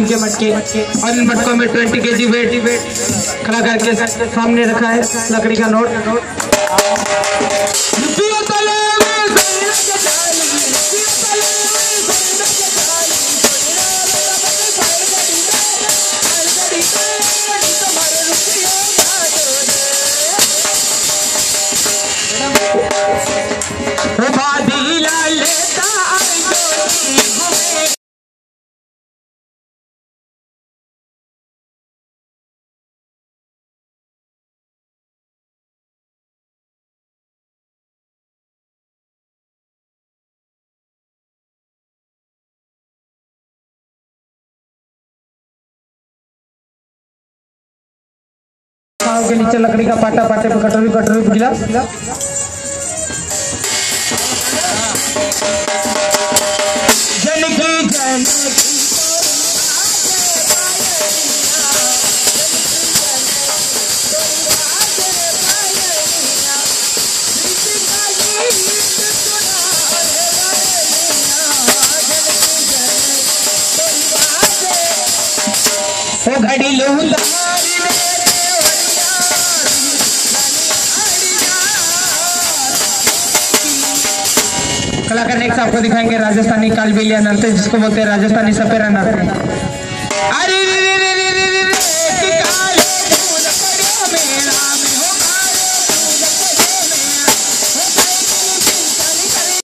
नीम के मटके, और इन मटकों में ट्वेंटी के जी वेट कलाकार के सामने रखा है लकड़ी का नोट। पाँव के नीचे लकड़ी का पाटा, पाटे पे कटोरी कटोरी पे गिलास जनकी जनकी घड़ी लूंदा कलाकार नेक्स्ट आपको दिखाएँगे राजस्थानी कालबेलिया नृत्य जिसको बोलते हैं राजस्थानी सपेरा नृत्य अरे!